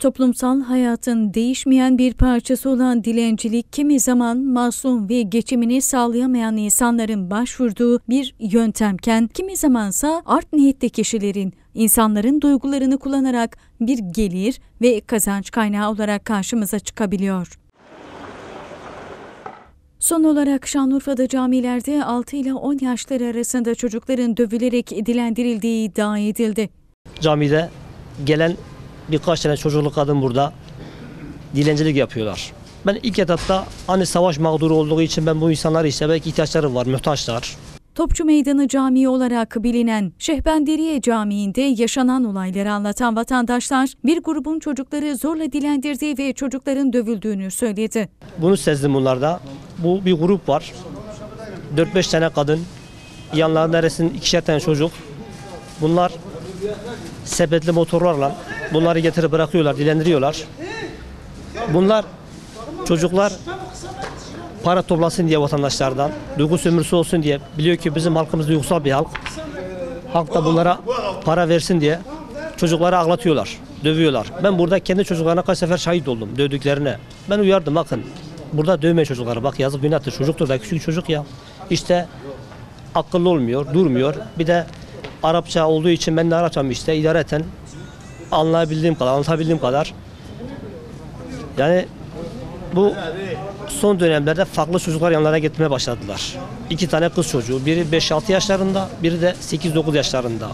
Toplumsal hayatın değişmeyen bir parçası olan dilencilik kimi zaman masum ve geçimini sağlayamayan insanların başvurduğu bir yöntemken kimi zamansa art niyetli kişilerin insanların duygularını kullanarak bir gelir ve kazanç kaynağı olarak karşımıza çıkabiliyor. Son olarak Şanlıurfa'da camilerde 6 ile 10 yaşları arasında çocukların dövülerek dilendirildiği iddia edildi. Camide gelen birkaç tane çocuklu kadın burada dilencilik yapıyorlar. Ben ilk etapta hani savaş mağduru olduğu için ben bu insanlar işte belki ihtiyaçları var, muhtaçlar. Topçu Meydanı Camii olarak bilinen Şehbenderiye Camii'nde yaşanan olayları anlatan vatandaşlar bir grubun çocukları zorla dilendirdiği ve çocukların dövüldüğünü söyledi. Bunu sezdim bunlarda. Bu bir grup var. 4-5 tane kadın, yanlarında neresinin ikişer tane çocuk. Bunlar sepetli motorlarla bunları getirip bırakıyorlar, dilendiriyorlar. Bunlar çocuklar para toplasın diye vatandaşlardan, duygu sömürüsü olsun diye biliyor ki bizim halkımız duygusal bir halk. Halk da bunlara para versin diye çocukları ağlatıyorlar, dövüyorlar. Ben burada kendi çocuklarına kaç sefer şahit oldum dövdüklerine. Ben uyardım bakın. Burada dövmeyin çocukları. Bak yazık günahtır. Çocuktur da küçük çocuk ya. İşte akıllı olmuyor, durmuyor. Bir de Arapça olduğu için ben de Arapçam işte idareten anlayabildiğim kadar, anlatabildiğim kadar. Yani bu son dönemlerde farklı çocuklar yanlarına getirmeye başladılar. İki tane kız çocuğu. Biri 5-6 yaşlarında, biri de 8-9 yaşlarında.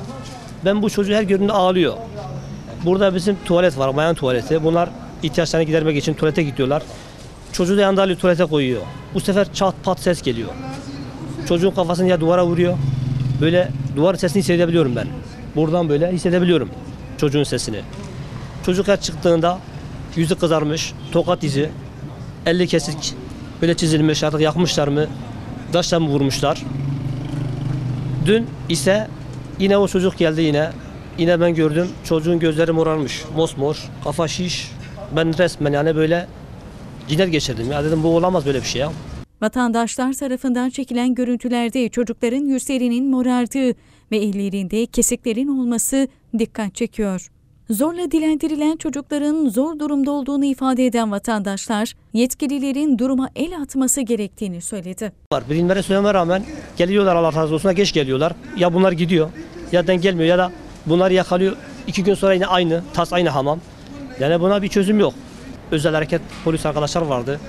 Ben bu çocuğu her gördüğümde ağlıyor. Burada bizim tuvalet var, bayan tuvaleti. Bunlar ihtiyaçlarını gidermek için tuvalete gidiyorlar. Çocuğu da yanında alıyor, tuvalete koyuyor. Bu sefer çat pat ses geliyor. Çocuğun kafasını ya duvara vuruyor. Böyle duvar sesini hissedebiliyorum ben. Buradan böyle hissedebiliyorum çocuğun sesini. Çocuk her çıktığında yüzü kızarmış, tokat izi, elli kesik böyle çizilmiş artık yakmışlar mı, taşla mı vurmuşlar. Dün ise yine o çocuk geldi yine. Yine ben gördüm çocuğun gözleri morarmış, mosmor, kafa şiş. Ben resmen yani böyle cinnet geçirdim ya dedim bu olamaz böyle bir şey ya. Vatandaşlar tarafından çekilen görüntülerde çocukların yüzlerinin morardığı ve ellerinde kesiklerin olması dikkat çekiyor. Zorla dilendirilen çocukların zor durumda olduğunu ifade eden vatandaşlar, yetkililerin duruma el atması gerektiğini söyledi. Var. Birimlere söylememe rağmen geliyorlar Allah razı olsun geç geliyorlar. Ya bunlar gidiyor ya den gelmiyor ya da bunlar yakalıyor. iki gün sonra yine aynı tas aynı hamam. Yani buna bir çözüm yok. Özel hareket polis arkadaşlar vardı.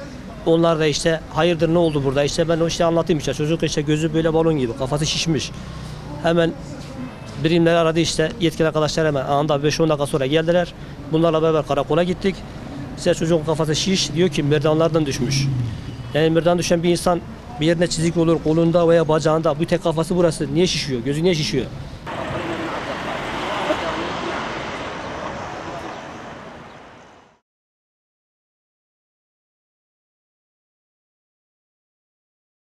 Onlar da işte hayırdır ne oldu burada işte ben o işte anlatayım işte çocuk işte gözü böyle balon gibi kafası şişmiş. Hemen birimleri aradı işte yetkili arkadaşlar hemen anında 5-10 dakika sonra geldiler. Bunlarla beraber karakola gittik. İşte çocuğun kafası şiş diyor ki merdanlardan düşmüş. Yani merdan düşen bir insan bir yerine çizik olur kolunda veya bacağında bu tek kafası burası niye şişiyor gözü niye şişiyor?